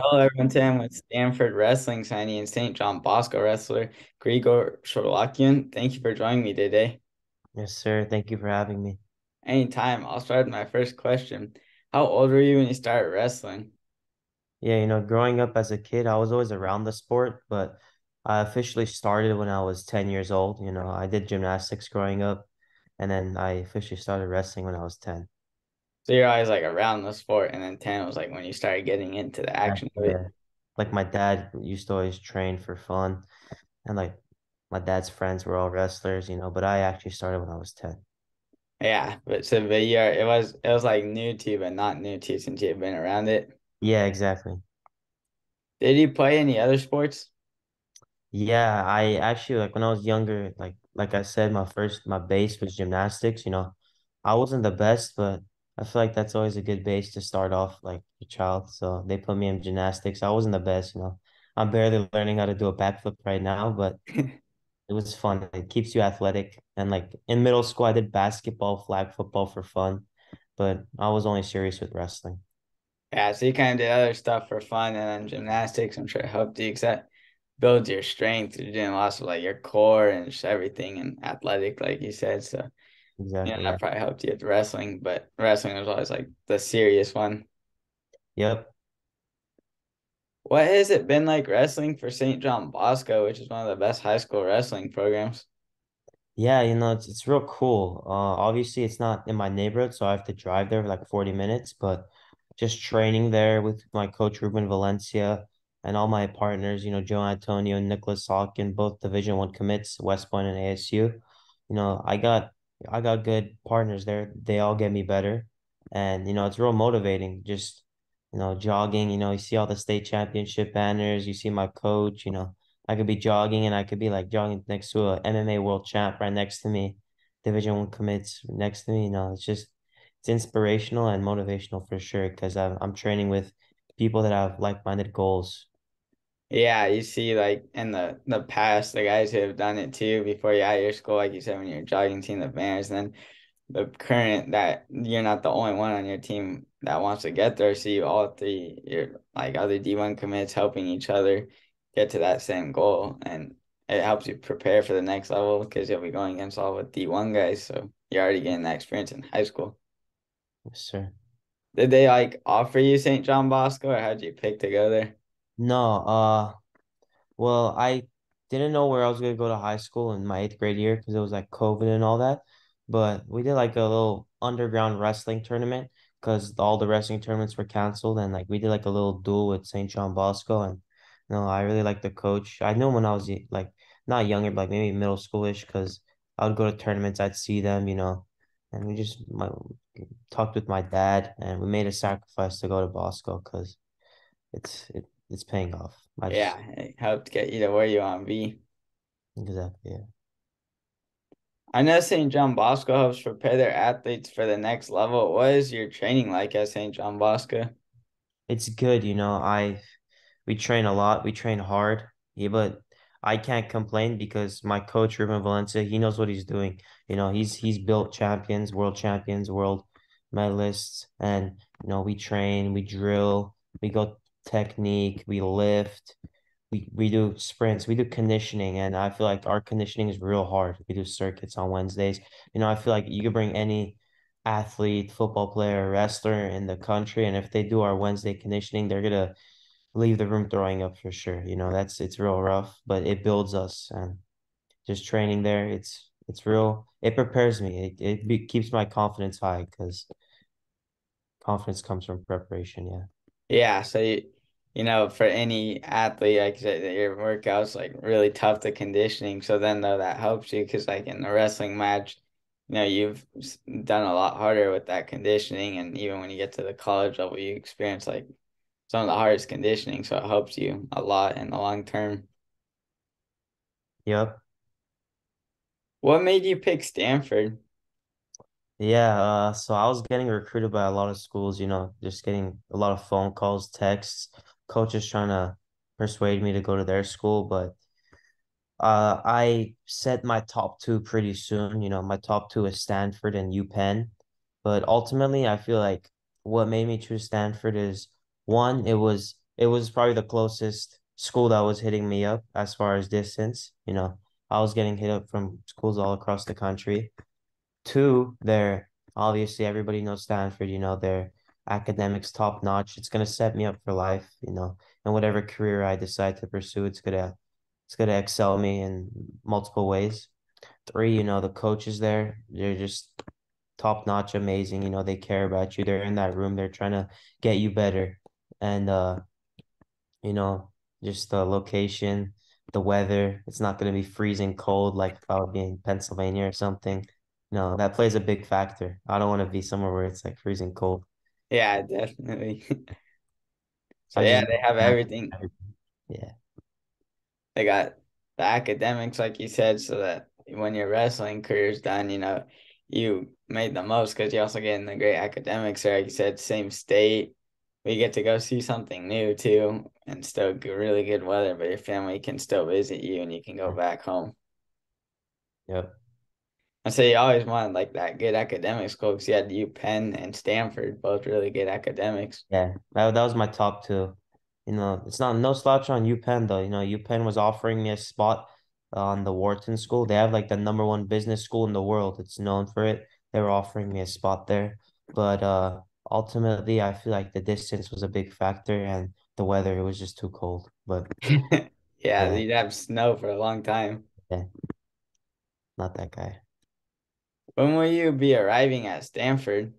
Hello, everyone. Today I'm with Stanford Wrestling signing and St. John Bosco wrestler Grigor Cholakyan. Thank you for joining me today. Yes, sir. Thank you for having me. Anytime. I'll start with my first question. How old were you when you started wrestling? Yeah, you know, growing up as a kid, I was always around the sport, but I officially started when I was 10 years old. You know, I did gymnastics growing up, and then I officially started wrestling when I was 10. So you're always like around the sport, and then 10 was like when you started getting into the action it. Yeah. Like my dad used to always train for fun, and like my dad's friends were all wrestlers, you know, but I actually started when I was 10. Yeah, but so but yeah, it was it was like new to you, but not new to you since you had been around it. Yeah, exactly. Did you play any other sports? Yeah, I actually like when I was younger, like like I said, my first my base was gymnastics, you know. I wasn't the best, but I feel like that's always a good base to start off like a child. So they put me in gymnastics. I wasn't the best, you know. I'm barely learning how to do a backflip right now, but it was fun. It keeps you athletic. And like in middle school, I did basketball, flag football for fun, but I was only serious with wrestling. Yeah, so you kind of did other stuff for fun, and then gymnastics, I'm sure it helped you because that builds your strength. You're doing lots of like your core and just everything and athletic, like you said. So, Exactly. Yeah. that probably helped you with wrestling, but wrestling was always like the serious one. Yep. What has it been like wrestling for St. John Bosco, which is one of the best high school wrestling programs? Yeah, you know, it's it's real cool. Uh, obviously it's not in my neighborhood, so I have to drive there for like 40 minutes, but just training there with my coach Ruben Valencia and all my partners, you know, Joe Antonio and Nicholas Hawkin, both Division One commits, West Point and ASU. You know, I got I got good partners there. They all get me better. And, you know, it's real motivating. Just, you know, jogging, you know, you see all the state championship banners, you see my coach, you know. I could be jogging and I could be like jogging next to a MMA world champ right next to me, Division One commits next to me. You know, it's just it's inspirational and motivational for sure because I'm I'm training with people that have like-minded goals. Yeah, you see, like in the the past, the guys who have done it too before you out your school, like you said, when you're jogging team the banners, and then the current that you're not the only one on your team that wants to get there. So you all three, you're like other D1 commits helping each other get to that same goal. And it helps you prepare for the next level because you'll be going against all the D1 guys. So you're already getting that experience in high school. Yes, sir. Did they like offer you St. John Bosco or how'd you pick to go there? No, uh, well, I didn't know where I was gonna go to high school in my eighth grade year because it was like COVID and all that. But we did like a little underground wrestling tournament because all the wrestling tournaments were canceled and like we did like a little duel with St. John Bosco and you know, I really liked the coach. I knew him when I was like not younger, but like maybe middle schoolish because I would go to tournaments, I'd see them, you know, and we just my, talked with my dad and we made a sacrifice to go to Bosco because it's it, it's paying off. I Yeah, just it helped get you to where you want to be. exactly yeah. I know St. John Bosco helps prepare their athletes for the next level. What is your training like at St. John Bosco? It's good, you know. I we train a lot, we train hard. Yeah, but I can't complain because my coach Ruben Valencia, he knows what he's doing. You know, he's he's built champions, world champions, world medalists, and you know, we train, we drill, we go technique, we lift, we we do sprints, we do conditioning, and I feel like our conditioning is real hard. We do circuits on Wednesdays. You know, I feel like you could bring any athlete, football player, wrestler in the country, and if they do our Wednesday conditioning, they're gonna leave the room throwing up for sure. You know, that's it's real rough, but it builds us and just training there, it's it's real. It prepares me. It it be, keeps my confidence high because confidence comes from preparation. Yeah. Yeah, so you, you know, for any athlete, like your workout's like really tough to conditioning. So then though that helps you because like in the wrestling match, you know, you've done a lot harder with that conditioning, and even when you get to the college level, you experience like some of the hardest conditioning. So it helps you a lot in the long term. Yep. What made you pick Stanford? Yeah, uh, so I was getting recruited by a lot of schools, you know, just getting a lot of phone calls, texts, coaches trying to persuade me to go to their school, but Uh, I set my top two pretty soon. You know, my top two is Stanford and UPenn. But ultimately, I feel like what made me choose Stanford is one, it was it was probably the closest school that was hitting me up as far as distance. You know, I was getting hit up from schools all across the country. Two, they're obviously everybody knows Stanford, you know, their academics top notch. It's gonna set me up for life, you know, and whatever career I decide to pursue, it's gonna it's gonna excel me in multiple ways. Three, you know, the coaches there, they're just top notch, amazing. You know, they care about you. They're in that room, they're trying to get you better. And uh, you know, just the location, the weather, it's not gonna be freezing cold like if I would be in Pennsylvania or something. No, that plays a big factor. I don't want to be somewhere where it's like freezing cold. Yeah, definitely. So I yeah, they have everything. yeah, They got the academics, like you said, so that when your wrestling career's done, you know, you made the most because you also get in the great academics, or like you said, same state. We get to go see something new too, and still get really good weather, but your family can still visit you and you can go back home. yep. I say you always wanted like that good academic school because you had U Penn and Stanford, both really good academics. Yeah, that, that was my top two. You know, it's not no slouch on U Penn though. You know, U Penn was offering me a spot on the Wharton School. They have like the number one business school in the world. It's known for it. They were offering me a spot there. But uh ultimately I feel like the distance was a big factor and the weather, it was just too cold. But yeah, yeah, you'd have snow for a long time. yeah, not that guy. When will you be arriving at Stanford?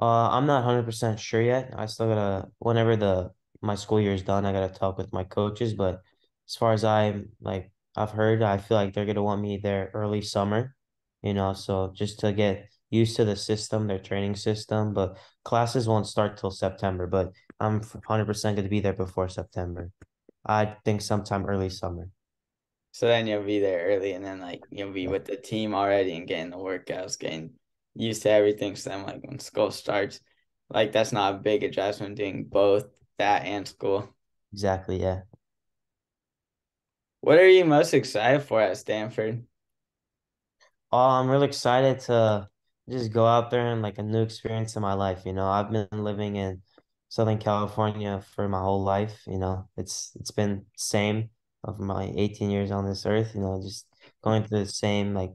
Uh, I'm not 100% sure yet. I still gotta, whenever the my school year is done, I gotta talk with my coaches. But as far as I'm like, I've heard, I feel like they're gonna want me there early summer, you know, so just to get used to the system, their training system. But classes won't start till September, but I'm 100% gonna be there before September. I think sometime early summer. So then you'll be there early and then like you'll be with the team already and getting the workouts, getting used to everything. So then like when school starts, like that's not a big adjustment doing both that and school. Exactly, yeah. What are you most excited for at Stanford? Oh, I'm really excited to just go out there and like a new experience in my life. You know, I've been living in Southern California for my whole life. You know, it's it's been same of my 18 years on this earth. You know, just going to the same like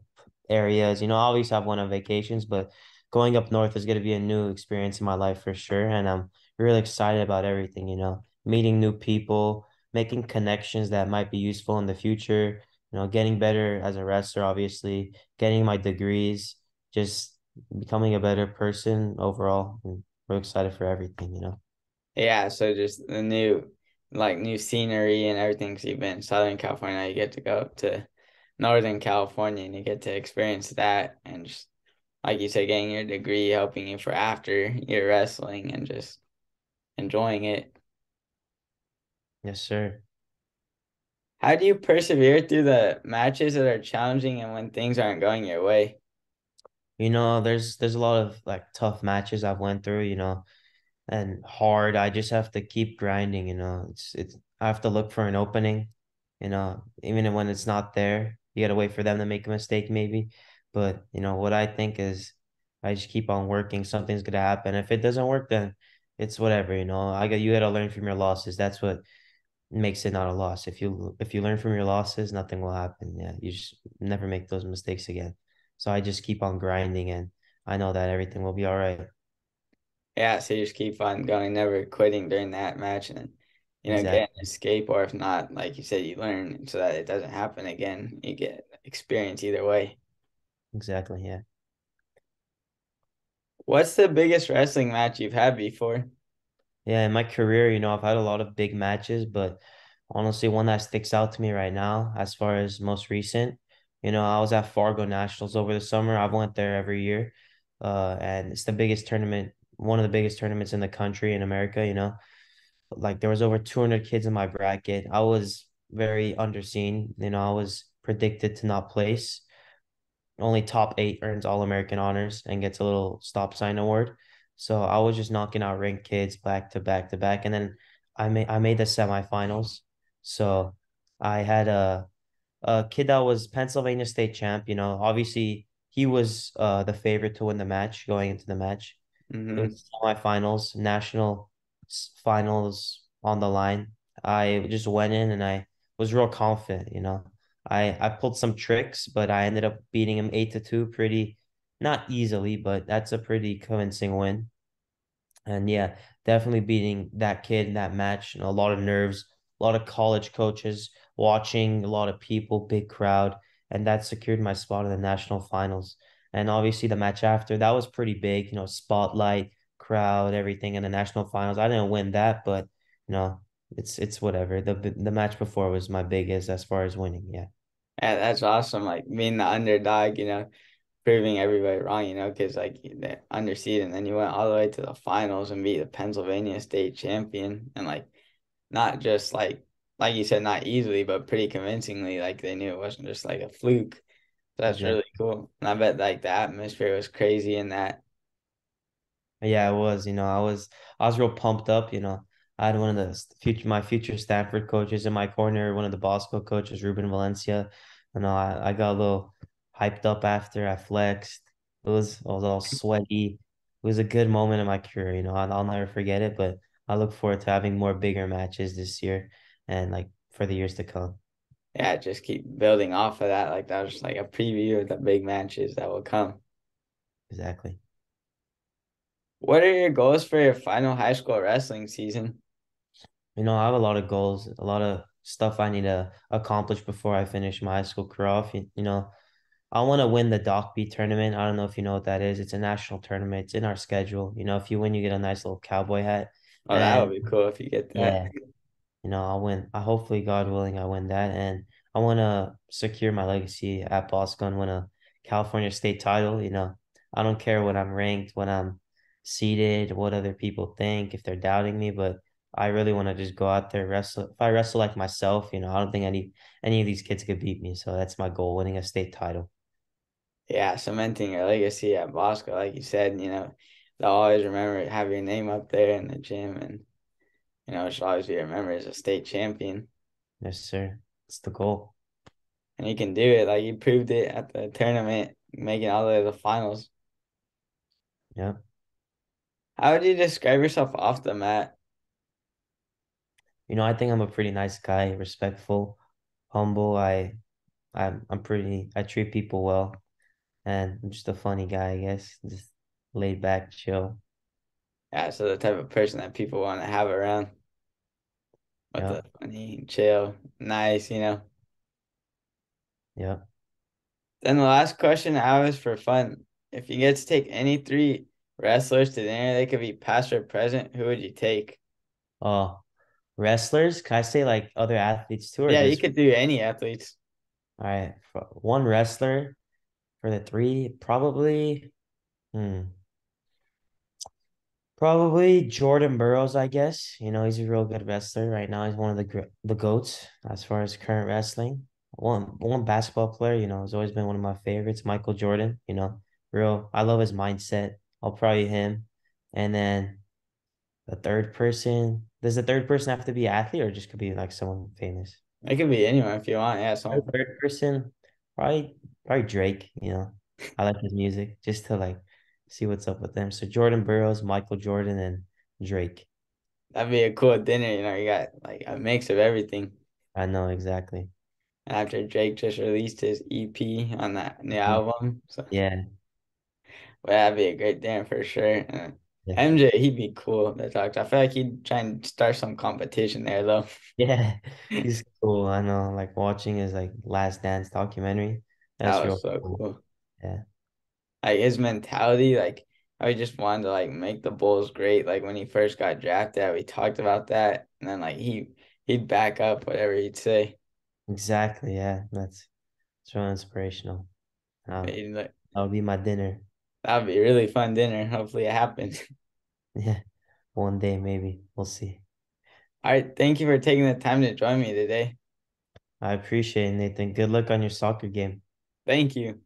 areas. You know, I always have one on vacations, but going up north is going to be a new experience in my life for sure. And I'm really excited about everything. You know, meeting new people, making connections that might be useful in the future you know, getting better as a wrestler, obviously, getting my degrees, just becoming a better person overall. And we're excited for everything, you know. Yeah, so just the new like new scenery and everything. So you've been in Southern California, you get to go to Northern California and you get to experience that and just like you said, getting your degree helping you for after your wrestling and just enjoying it. Yes, sir. How do you persevere through the matches that are challenging and when things aren't going your way? You know, there's there's a lot of like tough matches I've went through, you know, and hard. I just have to keep grinding, you know. It's it's I have to look for an opening, you know, even when it's not there. You gotta wait for them to make a mistake maybe. But, you know, what I think is I just keep on working, something's gonna happen. If it doesn't work, then it's whatever, you know. I got you gotta learn from your losses. That's what makes it not a loss. If you if you learn from your losses, nothing will happen. Yeah, you just never make those mistakes again. So I just keep on grinding and I know that everything will be all right. Yeah, so you just keep on going, never quitting during that match and you know, Exactly. get an escape or if not, like you said, you learn so that it doesn't happen again. You get experience either way. Exactly. Yeah. What's the biggest wrestling match you've had before? Yeah, in my career, you know, I've had a lot of big matches, but honestly, one that sticks out to me right now, as far as most recent, you know, I was at Fargo Nationals over the summer. I've went there every year. Uh, and it's the biggest tournament, one of the biggest tournaments in the country in America, you know. Like there was over 200 kids in my bracket. I was very underseen, you know, I was predicted to not place. Only top eight earns All American honors and gets a little stop sign award. So I was just knocking out ranked kids back to back to back, and then I made I made the semifinals. So I had a a kid that was Pennsylvania state champ. You know, obviously he was uh the favorite to win the match going into the match. Mm-hmm. semifinals, national finals on the line. I just went in and I was real confident, you know. I I pulled some tricks, but I ended up beating him eight to two pretty not easily, but that's a pretty convincing win. And yeah, definitely beating that kid in that match. You know, a lot of nerves, a lot of college coaches watching, a lot of people, big crowd, and that secured my spot in the national finals. And obviously the match after that was pretty big, you know, spotlight, crowd, everything in the national finals. I didn't win that, but you know, it's it's whatever. The the match before was my biggest as far as winning. Yeah. Yeah, that's awesome. Like being the underdog, you know, proving everybody wrong, you know, because like the underseed, and then you went all the way to the finals and beat the Pennsylvania state champion, and like not just like like you said, not easily, but pretty convincingly. Like they knew it wasn't just like a fluke. That's yeah. really cool. And I bet like the atmosphere was crazy in that. Yeah, it was. You know, I was I was real pumped up. You know, I had one of the future my future Stanford coaches in my corner, one of the Bosco coaches, Ruben Valencia. You know, I, I got a little hyped up after I flexed. It was I was all sweaty. It was a good moment in my career. You know, I'll, I'll never forget it. But I look forward to having more bigger matches this year and like for the years to come. Yeah, just keep building off of that. Like that was like a preview of the big matches that will come. Exactly. What are your goals for your final high school wrestling season? You know, I have a lot of goals, a lot of stuff I need to accomplish before I finish my high school career off. You, you know, I want to win the Doc B tournament. I don't know if you know what that is. It's a national tournament. It's in our schedule. You know, if you win, you get a nice little cowboy hat. Oh, and, that would be cool if you get that. Yeah. You know, I'll win. I hopefully, God willing, I win that. And I want to secure my legacy at Bosco and win a California state title. You know, I don't care what I'm ranked, when I'm seated, what other people think, if they're doubting me, but I really want to just go out there wrestle. If I wrestle like myself, you know, I don't think any any of these kids could beat me. So that's my goal, winning a state title. Yeah, cementing your legacy at Bosco, like you said, you know, they'll always remember have your name up there in the gym and you know, it should always be remembered as a state champion. Yes, sir. It's the goal. And you can do it. Like you proved it at the tournament, making all the the finals. Yeah. How would you describe yourself off the mat? You know, I think I'm a pretty nice guy, respectful, humble. I I'm I'm pretty I treat people well. And I'm just a funny guy, I guess. Just laid back, chill. Yeah, so the type of person that people want to have around. With yeah. the funny, chill, nice, you know. Yeah. Then the last question I have is for fun. If you get to take any three wrestlers to dinner. They could be past or present. Who would you take? Oh, wrestlers? Can I say like other athletes too? yeah, you could do any athletes. All right, one wrestler for the three, probably. Hmm. Probably Jordan Burroughs, I guess. You know, he's a real good wrestler right now. He's one of the the goats as far as current wrestling. One one basketball player, you know, has always been one of my favorites, Michael Jordan. You know, real. I love his mindset. I'll probably him. And then the third person, does the third person have to be athlete or just could be like someone famous? It could be anyone if you want. Yeah, someone. The third person, probably probably Drake. You know, I like his music just to like see what's up with them. So Jordan Burroughs, Michael Jordan, and Drake. That'd be a cool dinner. You know, you got like a mix of everything. I know exactly. After Drake just released his EP on that new mm-hmm. album, so yeah, well, that'd be a great dinner for sure. Uh, yeah. MJ, he'd be cool to talk to. I feel like he'd try and start some competition there though. Yeah, he's cool. I know, like watching his like Last Dance documentary. That's that was so cool. cool. Yeah. Like his mentality, like I just wanted to like make the Bulls great. Like when he first got drafted, we talked about that, and then like he he'd back up whatever he'd say. Exactly. Yeah, that's it's really inspirational. Um, like, that'll be my dinner. That would be a really fun dinner. Hopefully it happens. Yeah. One day maybe. We'll see. All right. Thank you for taking the time to join me today. I appreciate it, Nathan. Good luck on your soccer game. Thank you.